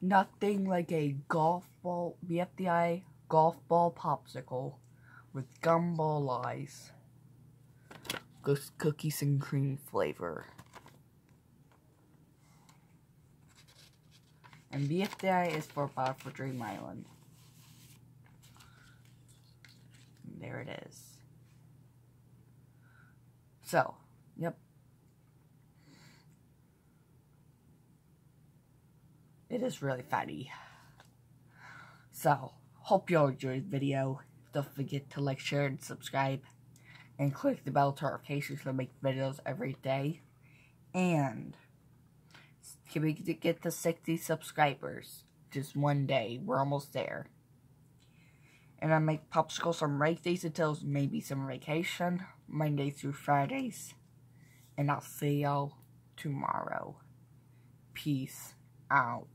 nothing like a golf ball, BFDI golf ball popsicle with gumball eyes. Ghost cookies and cream flavor. And BFDI is for Bob for Dream Island. And there it is. So, yep. It is really funny. So, hope you all enjoyed the video. Don't forget to like, share, and subscribe. And click the bell to notifications to make videos every day. And, can we get to 60 subscribers? Just one day. We're almost there. And I make popsicles on days until maybe some vacation. Monday through Fridays. And I'll see y'all tomorrow. Peace out.